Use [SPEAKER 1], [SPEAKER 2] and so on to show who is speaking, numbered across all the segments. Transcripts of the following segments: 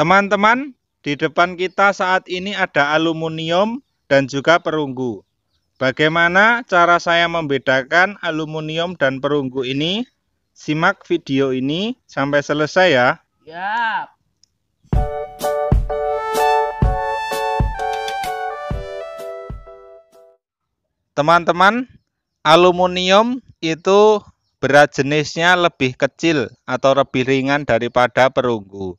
[SPEAKER 1] Teman-teman, di depan kita saat ini ada aluminium dan juga perunggu. Bagaimana cara saya membedakan aluminium dan perunggu ini? Simak video ini sampai selesai ya.
[SPEAKER 2] Yap.
[SPEAKER 1] Teman-teman, aluminium itu berat jenisnya lebih kecil atau lebih ringan daripada perunggu.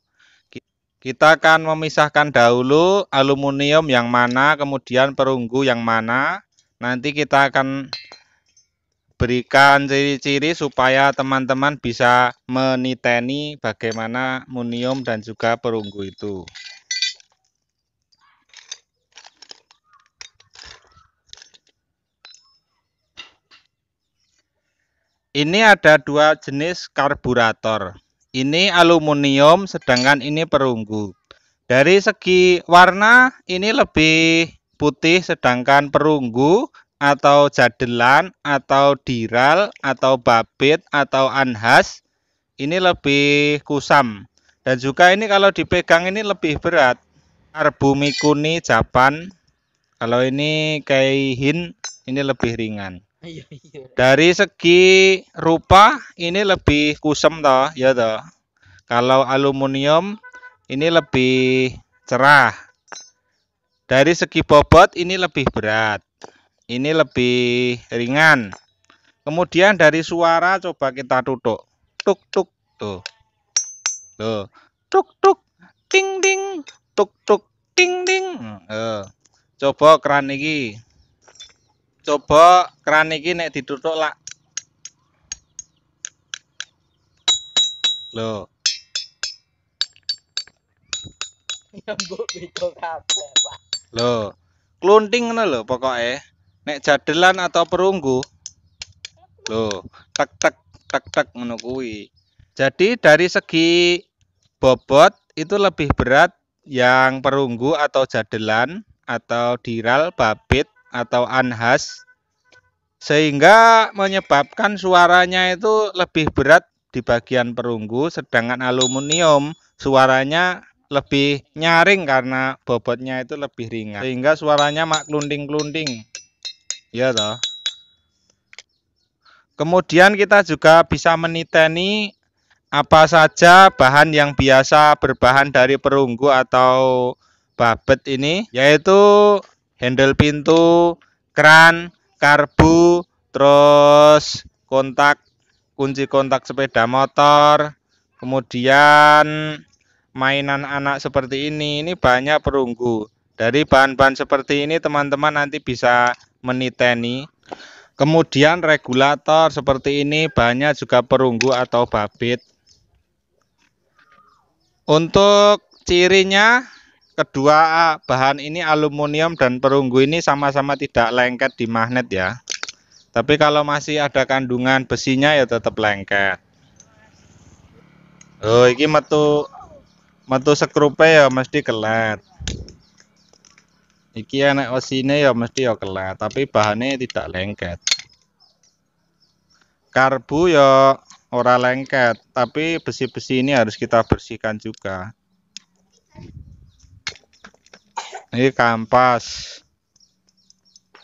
[SPEAKER 1] Kita akan memisahkan dahulu aluminium yang mana, kemudian perunggu yang mana. Nanti kita akan berikan ciri-ciri supaya teman-teman bisa meniteni bagaimana aluminium dan juga perunggu itu. Ini ada dua jenis karburator. Ini aluminium sedangkan ini perunggu. Dari segi warna ini lebih putih sedangkan perunggu atau jadelan atau diral atau babit atau anhas ini lebih kusam. Dan juga ini kalau dipegang ini lebih berat. Arbumikuni Japan. Kalau ini keihin ini lebih ringan. Iya, iya. Dari segi rupa ini lebih kusem toh, ya toh. Kalau aluminium ini lebih cerah. Dari segi bobot ini lebih berat. Ini lebih ringan. Kemudian dari suara coba kita tutup. Tuk tuk tuh. Tuh. Tuk tuk ting ding. Tuk tuk ting ding. Uh. Coba keran ini coba keran iki nek ditutuk lak. Lho.
[SPEAKER 2] Nyambuk beda kabeh Pak.
[SPEAKER 1] Lho. Klunting ngono lho pokoke. Nek jadelan atau perunggu. Lho. Tek tek tek tek ngono kuwi. Jadi dari segi bobot itu lebih berat yang perunggu atau jadelan atau diral babit atau anhas sehingga menyebabkan suaranya itu lebih berat di bagian perunggu sedangkan aluminium suaranya lebih nyaring karena bobotnya itu lebih ringan. Sehingga suaranya mak klunding-klunding. Ya toh. Kemudian kita juga bisa meniteni apa saja bahan yang biasa berbahan dari perunggu atau babet ini yaitu handle pintu, kran, karbu, terus kontak kunci kontak sepeda motor, kemudian mainan anak seperti ini, ini banyak perunggu. Dari bahan-bahan seperti ini teman-teman nanti bisa meniteni. Kemudian regulator seperti ini banyak juga perunggu atau babit. Untuk cirinya kedua bahan ini aluminium dan perunggu ini sama-sama tidak lengket di magnet ya. Tapi kalau masih ada kandungan besinya ya tetap lengket. Oh ini metu metu sekrupe ya mesti kelet. Iki enek osine ya mesti ya kelet tapi bahannya tidak lengket. Karbu ya ora lengket tapi besi-besi ini harus kita bersihkan juga ini kampas.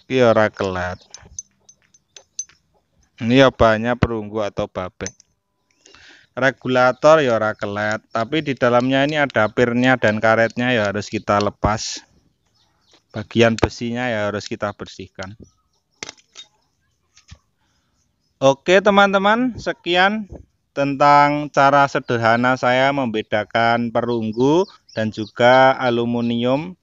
[SPEAKER 1] Ini ora kelat. Ini ya banyak perunggu atau babek. Regulator ya ora kelet tapi di dalamnya ini ada pirnya dan karetnya ya harus kita lepas. Bagian besinya ya harus kita bersihkan. Oke teman-teman sekian tentang cara sederhana saya membedakan perunggu dan juga aluminium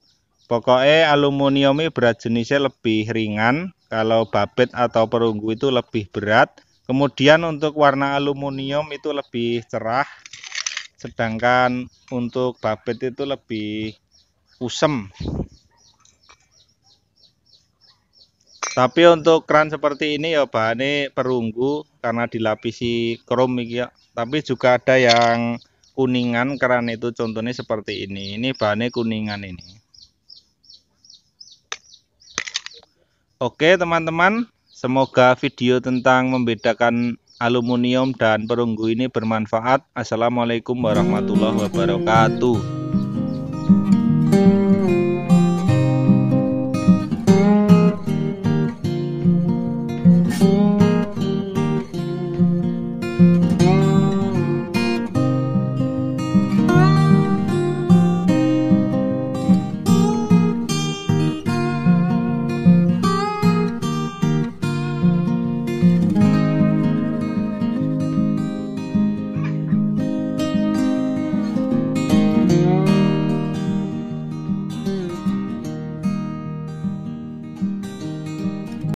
[SPEAKER 1] Pokoknya aluminium ini berat jenisnya lebih ringan, kalau babet atau perunggu itu lebih berat. Kemudian untuk warna aluminium itu lebih cerah, sedangkan untuk babet itu lebih kusem. Tapi untuk keran seperti ini ya bahannya perunggu karena dilapisi krom ya. Tapi juga ada yang kuningan keran itu contohnya seperti ini. Ini bahannya kuningan ini. Oke teman-teman, semoga video tentang membedakan aluminium dan perunggu ini bermanfaat. Assalamualaikum warahmatullahi wabarakatuh.